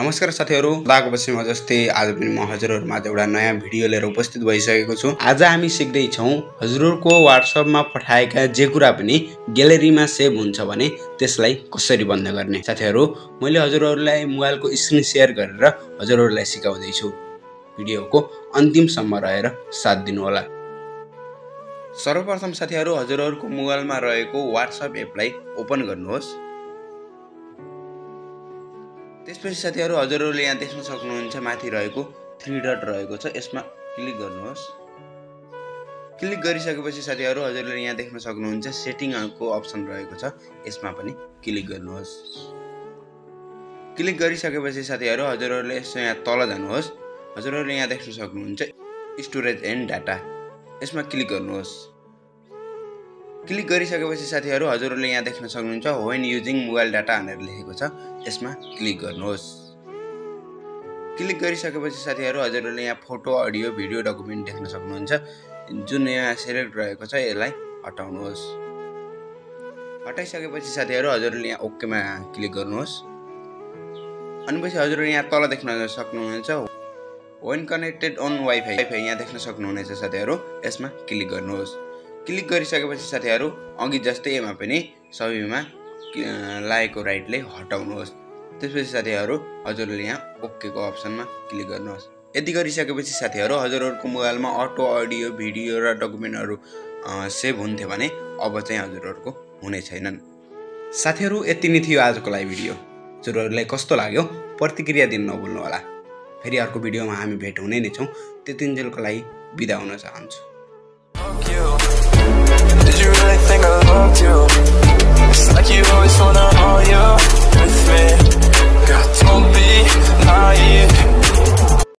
नमस्कार साथीहरू। दाको बसीमा जस्तै आज पनि म हजुरहरूमाझ एउटा नयाँ भिडियो लिएर उपस्थित भइसकेको छु। आज हामी सिक्दैछौँ हजुरहरूको वाट्सएपमा पठाएका जे कुरा पनि ग्यालेरीमा सेभ हुन्छ भने त्यसलाई कसरी बन्द गर्ने? साथीहरू मैले हजुरहरूलाई मोबाइलको स्क्रिन सेयर गरेर हजुरहरूलाई सिकाउँदैछु भिडियोको अन्तिमसम्म रहेर साथ दिनुहोला। सर्वप्रथम साथीहरू हजुरहरूको मोबाइलमा रहेको वाट्सएप एपलाई ओपन गर्नुहोस्। त्यसपछि साथीहरू हजुरहरूले यहाँ देख्न सक्नुहुन्छ माथि रहेको थ्री डट रहेको छ। यसमा क्लिक गर्नुहोस्। क्लिक गरिसकेपछि साथीहरू हजुरले यहाँ देख्न सक्नुहुन्छ सेटिङको अप्सन रहेको छ। यसमा पनि क्लिक गर्नुहोस्। क्लिक गरिसकेपछि साथीहरू हजुरहरूले यसो यहाँ तल जानुहोस्। हजुरहरूले यहाँ देख्न सक्नुहुन्छ स्टोरेज एन्ड डाटा यसमा क्लिक गर्नुहोस्। क्लिक गरिसकेपछि साथीहरू हजुरहरूले यहाँ देख्न सक्नुहुन्छ वेन युजिङ मोबाइल डाटा भनेर लेखेको छ। यसमा क्लिक गर्नुहोस्। क्लिक गरिसकेपछि साथीहरू हजुरहरूले यहाँ फोटो अडियो भिडियो डकुमेन्ट देख्न सक्नुहुन्छ। जुन यहाँ सेलेक्ट रहेको छ यसलाई हटाउनुहोस्। हटाइसकेपछि साथीहरू हजुरहरूले यहाँ ओकेमा क्लिक गर्नुहोस्। अनि पछि हजुरहरूले यहाँ तल देख्न सक्नुहुन्छ। When connected on wifi wifi यहाँ देख्न सक्नुहुनेछ साथीहरू। यसमा क्लिक गर्नुहोस्। क्लिक गरिसकेपछि साथीहरू अघि जस्तै एमा पनि सबैमा लागेको राइटले हटाउनुहोस्। त्यसपछि साथीहरू हजुरले यहाँ ओकेको अप्सनमा क्लिक गर्नुहोस्। यति गरिसकेपछि साथीहरू हजुरहरूको मोबाइलमा अटो अडियो भिडियो र डकुमेन्टहरू सेभ हुन्थ्यो भने अब चाहिँ हजुरहरूको हुने छैनन्। साथीहरू यति नै थियो आजको लागि भिडियो। हजुरहरूलाई कस्तो लाग्यो? प्रतिक्रिया दिन नभुल्नु होला फेरि अर्को भिडियोमा हामी भेट हुने नै छौँ। त्यतिन्जेलको लागि बिदा हुन चाहन्छु। You?